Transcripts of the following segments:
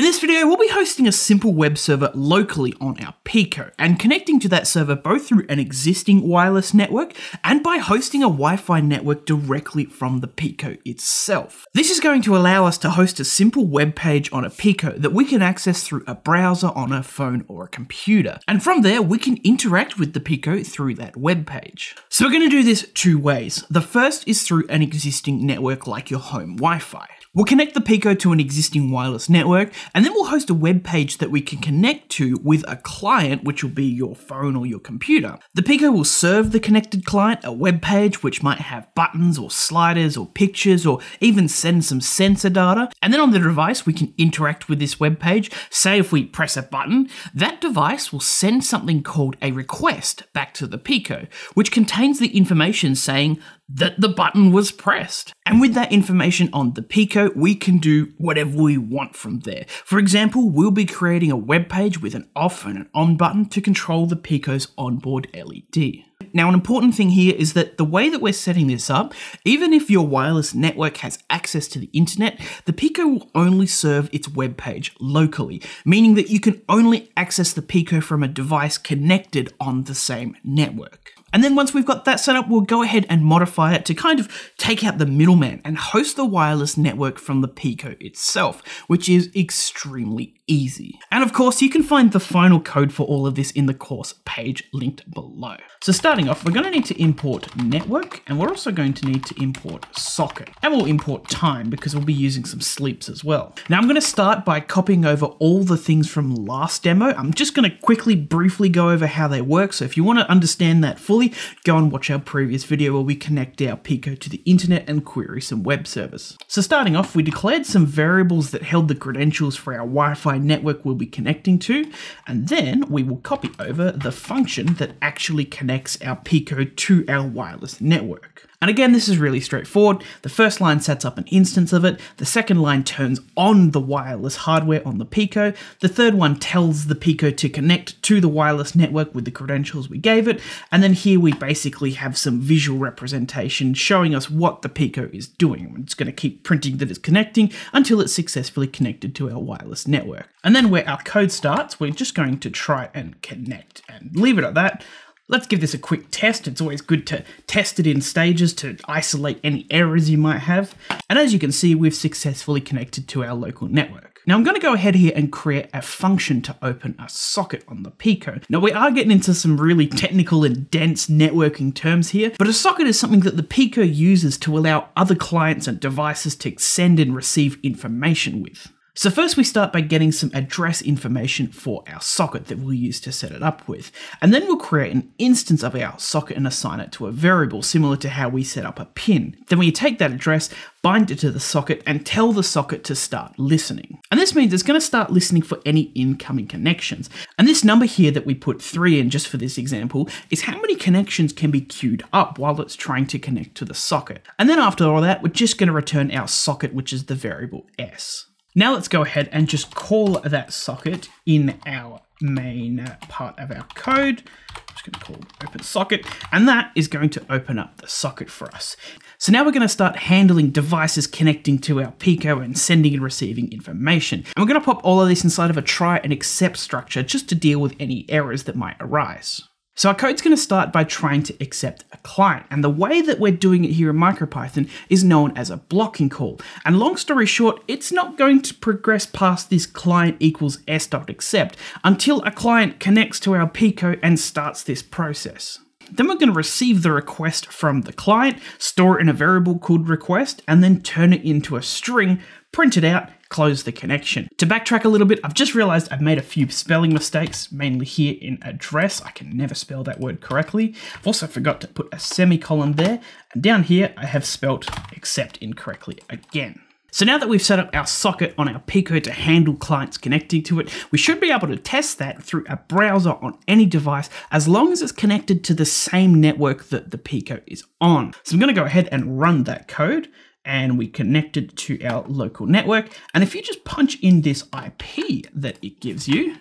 In this video, we'll be hosting a simple web server locally on our Pico and connecting to that server both through an existing wireless network and by hosting a Wi-Fi network directly from the Pico itself. This is going to allow us to host a simple web page on a Pico that we can access through a browser on a phone or a computer. And from there, we can interact with the Pico through that web page. So we're going to do this two ways. The first is through an existing network like your home Wi-Fi. We'll connect the Pico to an existing wireless network, and then we'll host a web page that we can connect to with a client, which will be your phone or your computer. The Pico will serve the connected client a web page which might have buttons or sliders or pictures or even send some sensor data. And then on the device, we can interact with this web page. Say if we press a button, that device will send something called a request back to the Pico, which contains the information saying that the button was pressed. And with that information on the Pico, we can do whatever we want from there. For example, we'll be creating a web page with an off and an on button to control the Pico's onboard LED. Now, an important thing here is that the way that we're setting this up, even if your wireless network has access to the internet, the Pico will only serve its web page locally, meaning that you can only access the Pico from a device connected on the same network. And then once we've got that set up, we'll go ahead and modify it to kind of take out the middleman and host the wireless network from the Pico itself, which is extremely easy. And of course, you can find the final code for all of this in the course page linked below. So starting off, we're going to need to import network, and we're also going to need to import socket. And we'll import time because we'll be using some sleeps as well. Now I'm going to start by copying over all the things from last demo. I'm just going to quickly, briefly go over how they work. So if you want to understand that fully, go and watch our previous video where we connect our Pico to the internet and query some web service. So starting off, we declared some variables that held the credentials for our Wi-Fi network we'll be connecting to, and then we will copy over the function that actually connects our Pico to our wireless network. And again, this is really straightforward. The first line sets up an instance of it. The second line turns on the wireless hardware on the Pico. The third one tells the Pico to connect to the wireless network with the credentials we gave it. And then here we basically have some visual representation showing us what the Pico is doing. It's going to keep printing that it's connecting until it's successfully connected to our wireless network. And then where our code starts, we're just going to try and connect and leave it at that. Let's give this a quick test. It's always good to test it in stages to isolate any errors you might have. And as you can see, we've successfully connected to our local network. Now I'm going to go ahead here and create a function to open a socket on the Pico. Now we are getting into some really technical and dense networking terms here, but a socket is something that the Pico uses to allow other clients and devices to send and receive information with. So first we start by getting some address information for our socket that we'll use to set it up with. And then we'll create an instance of our socket and assign it to a variable similar to how we set up a pin. Then you take that address, bind it to the socket and tell the socket to start listening. And this means it's going to start listening for any incoming connections. And this number here that we put 3 in just for this example is how many connections can be queued up while it's trying to connect to the socket. And then after all that, we're just going to return our socket, which is the variable s. Now let's go ahead and just call that socket in our main part of our code. I'm just going to call open socket, and that is going to open up the socket for us. So now we're going to start handling devices connecting to our Pico and sending and receiving information. And we're going to pop all of this inside of a try and except structure just to deal with any errors that might arise. So our code's going to start by trying to accept a client. And the way that we're doing it here in MicroPython is known as a blocking call. And long story short, it's not going to progress past this client equals s.accept until a client connects to our Pico and starts this process. Then we're going to receive the request from the client, store it in a variable called request, and then turn it into a string, print it out, close the connection. To backtrack a little bit, I've just realized I've made a few spelling mistakes, mainly here in address. I can never spell that word correctly. I've also forgot to put a semicolon there, and down here I have spelt accept incorrectly again. So now that we've set up our socket on our Pico to handle clients connecting to it, we should be able to test that through a browser on any device as long as it's connected to the same network that the Pico is on. So I'm going to go ahead and run that code and we connect it to our local network. And if you just punch in this IP that it gives you,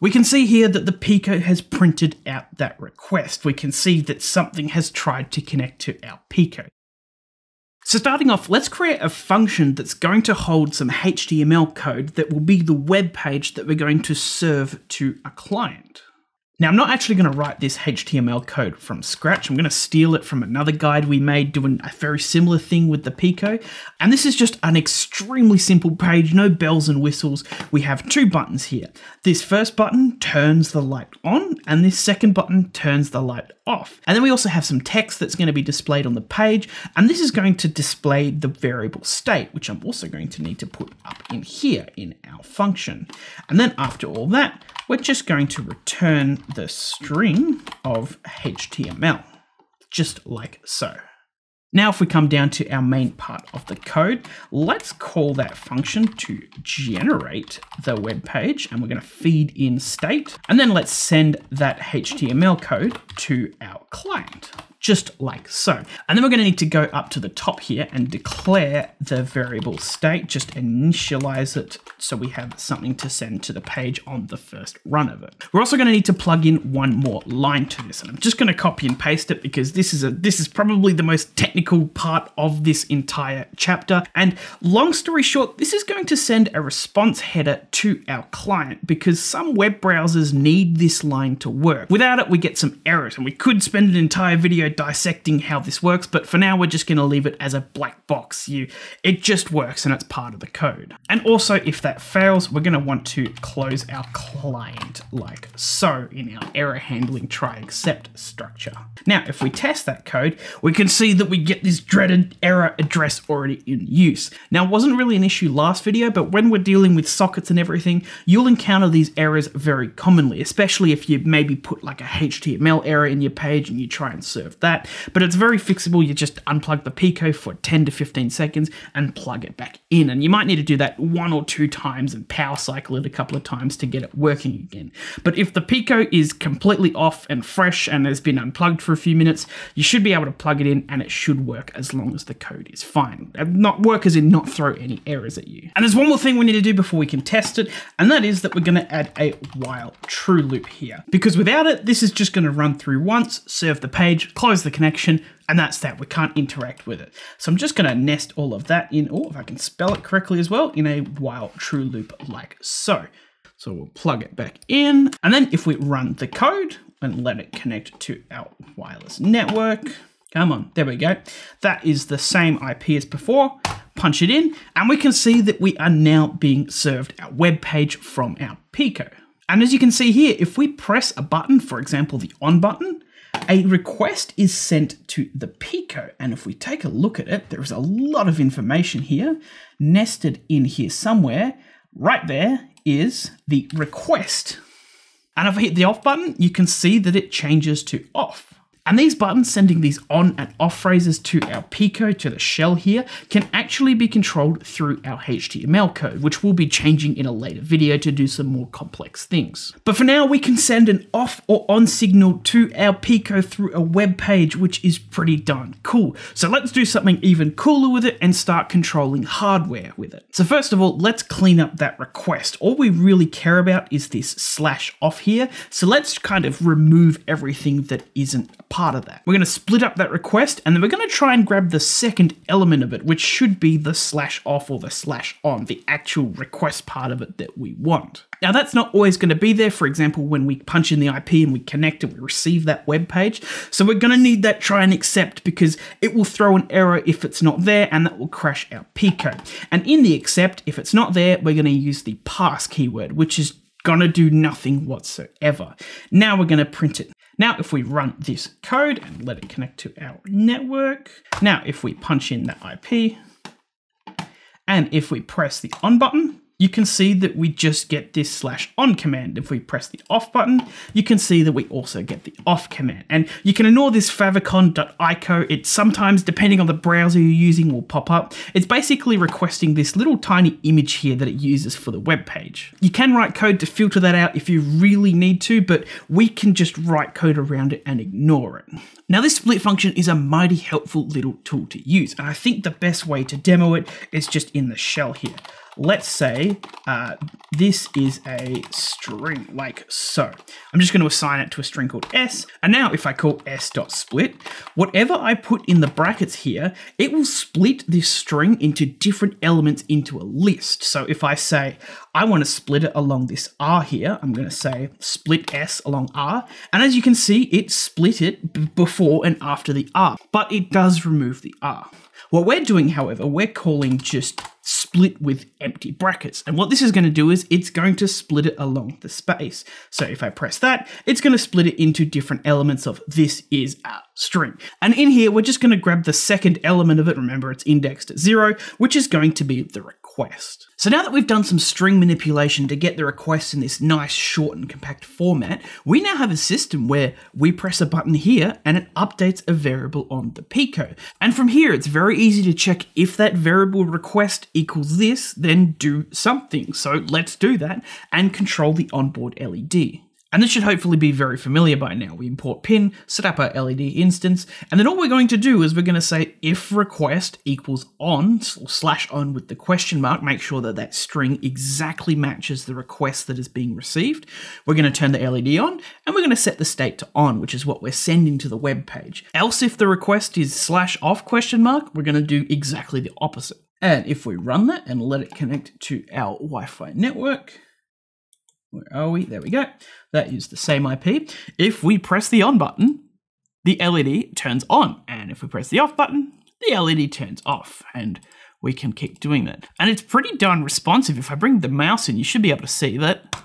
we can see here that the Pico has printed out that request. We can see that something has tried to connect to our Pico. So starting off, let's create a function that's going to hold some HTML code that will be the web page that we're going to serve to a client. Now, I'm not actually going to write this HTML code from scratch. I'm going to steal it from another guide we made doing a very similar thing with the Pico. And this is just an extremely simple page, no bells and whistles. We have two buttons here. This first button turns the light on, and this second button turns the light off. And then we also have some text that's going to be displayed on the page, and this is going to display the variable state, which I'm also going to need to put up in here in our function. And then after all that, we're just going to return the string of HTML, just like so. Now, if we come down to our main part of the code, let's call that function to generate the web page, and we're going to feed in state, and then let's send that HTML code to our client just like so. And then we're going to need to go up to the top here and declare the variable state, just initialize it so we have something to send to the page on the first run of it. We're also going to need to plug in one more line to this, and I'm just going to copy and paste it because this is a this is probably the most technical part of this entire chapter. And long story short, this is going to send a response header to our client because some web browsers need this line to work. Without it, we get some errors, and we could spend an entire video dissecting how this works, but for now we're just going to leave it as a black box. You, It just works and it's part of the code. And also if that fails, we're going to want to close our client like so in our error handling try except structure. Now, if we test that code, we can see that we get this dreaded error address already in use. Now, it wasn't really an issue last video, but when we're dealing with sockets and everything, you'll encounter these errors very commonly, especially if you maybe put like a HTML error in your page and you try and serve that, but it's very fixable. You just unplug the Pico for 10 to 15 seconds and plug it back in. And you might need to do that one or two times and power cycle it a couple of times to get it working again. But if the Pico is completely off and fresh and has been unplugged for a few minutes, you should be able to plug it in and it should work as long as the code is fine. Not work as in not throw any errors at you. And there's one more thing we need to do before we can test it, and that is that we're going to add a while true loop here. Because without it, this is just going to run through once, serve the page, close the connection, and that's that. We can't interact with it. So I'm just going to nest all of that in, oh, if I can spell it correctly as well, in a while true loop like so. So we'll plug it back in. And then if we run the code and let it connect to our wireless network, come on, there we go. That is the same IP as before. Punch it in, and we can see that we are now being served our web page from our Pico. And as you can see here, if we press a button, for example, the on button, a request is sent to the Pico, and if we take a look at it, there is a lot of information here nested in here somewhere. Right there is the request. And if I hit the off button, you can see that it changes to off. And these buttons sending these on and off phrases to our Pico, to the shell here, can actually be controlled through our HTML code, which we'll be changing in a later video to do some more complex things. But for now, we can send an off or on signal to our Pico through a web page, which is pretty darn cool. So let's do something even cooler with it and start controlling hardware with it. So first of all, let's clean up that request. All we really care about is this slash off here. So let's kind of remove everything that isn't part of that. We're going to split up that request and then we're going to try and grab the second element of it, which should be the slash off or the slash on, the actual request part of it that we want. Now that's not always going to be there. For example, when we punch in the IP and we connect and we receive that web page. So we're going to need that try and except because it will throw an error if it's not there and that will crash our Pico. And in the except, if it's not there, we're going to use the pass keyword, which is gonna do nothing whatsoever. Now we're gonna print it. Now, if we run this code and let it connect to our network, now if we punch in that IP, and if we press the on button, you can see that we just get this slash on command. If we press the off button, you can see that we also get the off command. And you can ignore this favicon.ico. It sometimes, depending on the browser you're using, will pop up. It's basically requesting this little tiny image here that it uses for the web page. You can write code to filter that out if you really need to, but we can just write code around it and ignore it. Now this split function is a mighty helpful little tool to use, and I think the best way to demo it is just in the shell here. Let's say uh, this is a string, like so. I'm just going to assign it to a string called s, and now if I call s.split, whatever I put in the brackets here, it will split this string into different elements into a list. So if I say I want to split it along this R here, I'm going to say split S along R, and as you can see, it split it before and after the R, but it does remove the R. What we're doing, however, we're calling just split with empty brackets. And what this is going to do is it's going to split it along the space. So if I press that, it's going to split it into different elements of this is a string. And in here, we're just going to grab the second element of it. Remember, it's indexed at zero, which is going to be the request. So now that we've done some string manipulation to get the request in this nice, short and compact format, we now have a system where we press a button here and it updates a variable on the Pico. And from here, it's very easy to check if that variable request equals this, then do something. So let's do that and control the onboard LED. And this should hopefully be very familiar by now. We import pin, set up our LED instance, and then all we're going to do is we're going to say if request equals on, slash on with the question mark, make sure that that string exactly matches the request that is being received. We're going to turn the LED on, and we're going to set the state to on, which is what we're sending to the web page. Else if the request is slash off question mark, we're going to do exactly the opposite. And if we run that and let it connect to our Wi-Fi network, where are we? There we go. That is the same IP. If we press the on button, the LED turns on. And if we press the off button, the LED turns off. And we can keep doing that. And it's pretty darn responsive. If I bring the mouse in, you should be able to see that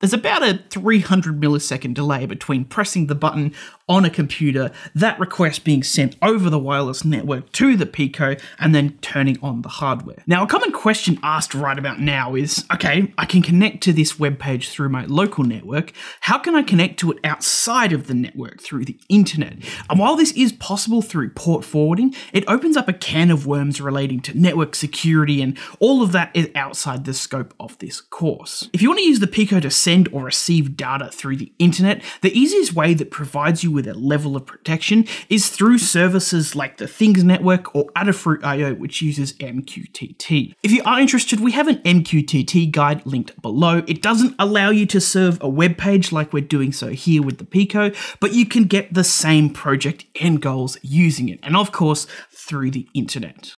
there's about a 300 millisecond delay between pressing the button on a computer, that request being sent over the wireless network to the Pico, and then turning on the hardware. Now, a common question asked right about now is okay, I can connect to this web page through my local network. How can I connect to it outside of the network through the internet? And while this is possible through port forwarding, it opens up a can of worms relating to network security, and all of that is outside the scope of this course. If you want to use the Pico to send or receive data through the internet, the easiest way that provides you with a level of protection is through services like the Things Network or Adafruit IO, which uses MQTT. If you are interested, we have an MQTT guide linked below. It doesn't allow you to serve a web page like we're doing so here with the Pico, but you can get the same project end goals using it, and of course, through the internet.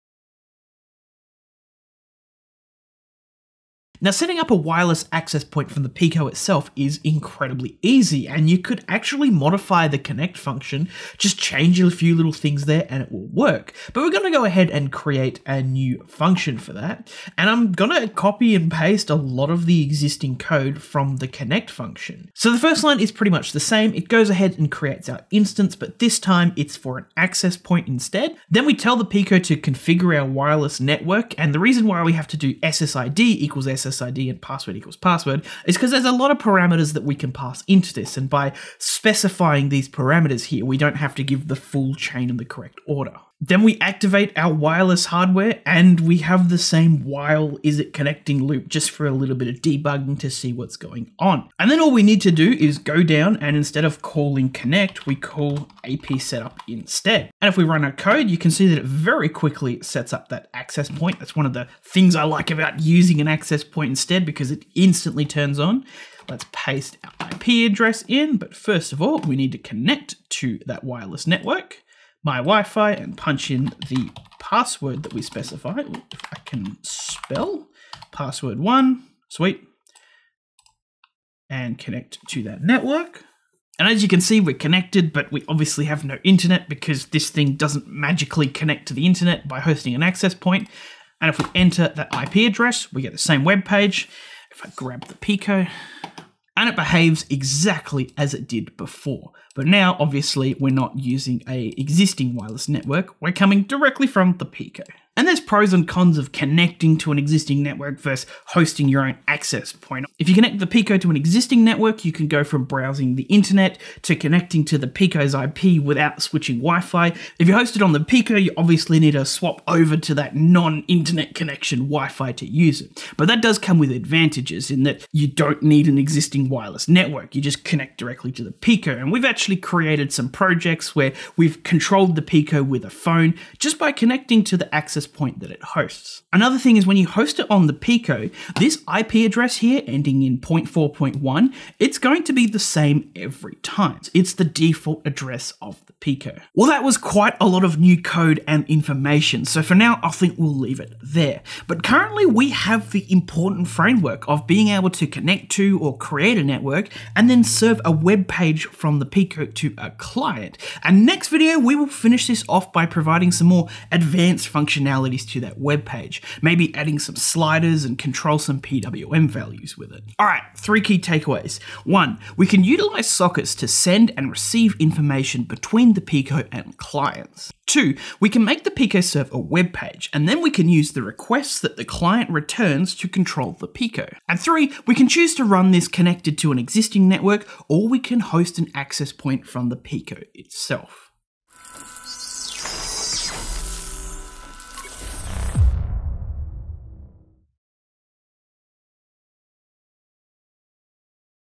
Now, setting up a wireless access point from the Pico itself is incredibly easy, and you could actually modify the connect function, just change a few little things there, and it will work. But we're going to go ahead and create a new function for that, and I'm going to copy and paste a lot of the existing code from the connect function. So the first line is pretty much the same. It goes ahead and creates our instance, but this time it's for an access point instead. Then we tell the Pico to configure our wireless network, and the reason why we have to do SSID equals SSID SSID and password equals password is because there's a lot of parameters that we can pass into this. And by specifying these parameters here, we don't have to give the full chain in the correct order. Then we activate our wireless hardware and we have the same while is it connecting loop just for a little bit of debugging to see what's going on. And then all we need to do is go down and instead of calling connect, we call AP setup instead. And if we run our code, you can see that it very quickly sets up that access point. That's one of the things I like about using an access point instead because it instantly turns on. Let's paste our IP address in, but first of all, we need to connect to that wireless network my Wi-Fi and punch in the password that we specify. If I can spell password one, sweet, and connect to that network. And as you can see, we're connected, but we obviously have no internet because this thing doesn't magically connect to the internet by hosting an access point. And if we enter that IP address, we get the same web page. If I grab the Pico, and it behaves exactly as it did before. But now, obviously, we're not using a existing wireless network, we're coming directly from the Pico. And there's pros and cons of connecting to an existing network versus hosting your own access point. If you connect the Pico to an existing network, you can go from browsing the internet to connecting to the Pico's IP without switching Wi-Fi. If you host it on the Pico, you obviously need to swap over to that non-internet connection Wi-Fi to use it. But that does come with advantages in that you don't need an existing wireless network. You just connect directly to the Pico. And we've actually created some projects where we've controlled the Pico with a phone just by connecting to the access access point that it hosts. Another thing is when you host it on the Pico, this IP address here ending in 0.4.1, it's going to be the same every time. It's the default address of the Pico. Well, that was quite a lot of new code and information, so for now I think we'll leave it there. But currently we have the important framework of being able to connect to or create a network and then serve a web page from the Pico to a client. And next video we will finish this off by providing some more advanced functionalities to that web page, maybe adding some sliders and control some PWM values with it. All right, three key takeaways. One, we can utilize sockets to send and receive information between the Pico and clients. Two, we can make the Pico serve a web page, and then we can use the requests that the client returns to control the Pico. And three, we can choose to run this connected to an existing network, or we can host an access point from the Pico itself.